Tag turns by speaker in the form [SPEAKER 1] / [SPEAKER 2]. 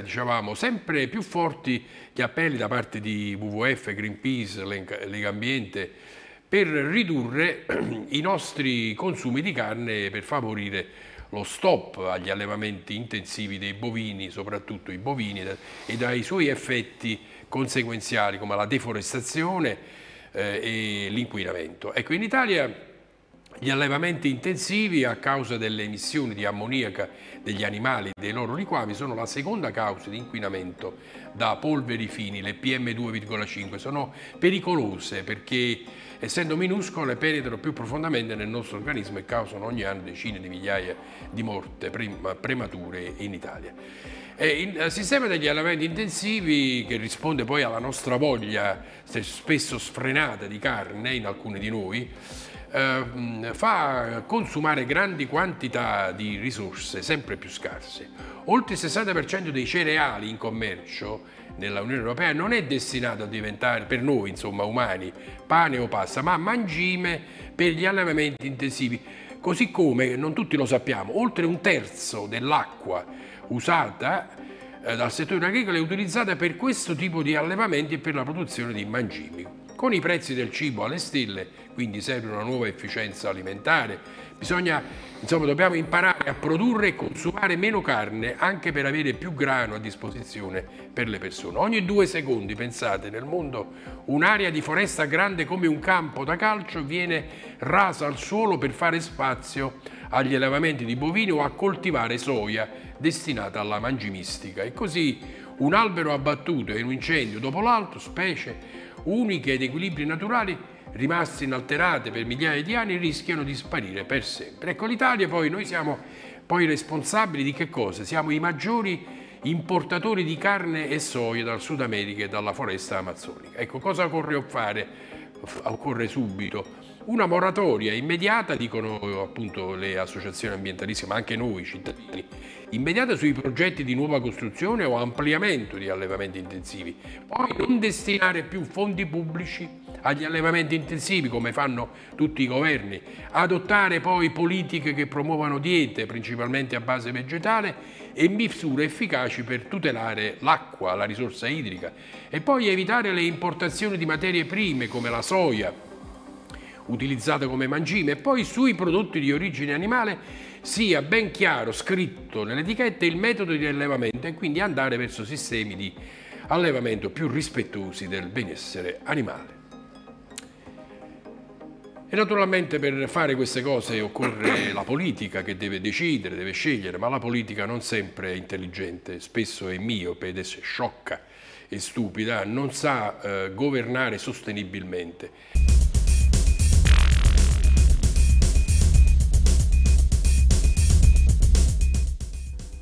[SPEAKER 1] dicevamo, sempre più forti gli appelli da parte di WWF, Greenpeace, Lega Ambiente per ridurre i nostri consumi di carne per favorire lo stop agli allevamenti intensivi dei bovini, soprattutto i bovini, e dai suoi effetti conseguenziali come la deforestazione eh, e l'inquinamento. Ecco, in Italia gli allevamenti intensivi a causa delle emissioni di ammoniaca degli animali e dei loro liquami sono la seconda causa di inquinamento da polveri fini, le PM2,5. Sono pericolose perché essendo minuscole penetrano più profondamente nel nostro organismo e causano ogni anno decine di migliaia di morte premature in Italia. il sistema degli allevamenti intensivi, che risponde poi alla nostra voglia spesso sfrenata di carne in alcuni di noi, eh, fa consumare grandi quantità di risorse sempre più scarse. Oltre il 60% dei cereali in commercio nella Unione Europea non è destinato a diventare per noi, insomma, umani, pane o pasta, ma mangime per gli allevamenti intensivi. Così come, non tutti lo sappiamo, oltre un terzo dell'acqua usata eh, dal settore agricolo è utilizzata per questo tipo di allevamenti e per la produzione di mangimi. Con i prezzi del cibo alle stelle, quindi serve una nuova efficienza alimentare, bisogna, insomma, dobbiamo imparare a produrre e consumare meno carne anche per avere più grano a disposizione per le persone. Ogni due secondi, pensate, nel mondo un'area di foresta grande come un campo da calcio viene rasa al suolo per fare spazio agli allevamenti di bovini o a coltivare soia destinata alla mangimistica. E così un albero abbattuto in un incendio dopo l'altro, specie uniche ed equilibri naturali rimasti inalterate per migliaia di anni rischiano di sparire per sempre. Ecco, l'Italia poi, noi siamo poi responsabili di che cosa? Siamo i maggiori importatori di carne e soia dal Sud America e dalla foresta amazzonica. Ecco, cosa occorre fare? Occorre subito. Una moratoria immediata, dicono appunto le associazioni ambientaliste, ma anche noi cittadini, immediata sui progetti di nuova costruzione o ampliamento di allevamenti intensivi. Poi non destinare più fondi pubblici agli allevamenti intensivi come fanno tutti i governi, adottare poi politiche che promuovano diete principalmente a base vegetale e misure efficaci per tutelare l'acqua, la risorsa idrica. E poi evitare le importazioni di materie prime come la soia, utilizzata come mangime e poi sui prodotti di origine animale sia ben chiaro scritto nell'etichetta il metodo di allevamento e quindi andare verso sistemi di allevamento più rispettosi del benessere animale. E naturalmente per fare queste cose occorre la politica che deve decidere, deve scegliere, ma la politica non sempre è intelligente, spesso è miope ed è sciocca e stupida, non sa eh, governare sostenibilmente.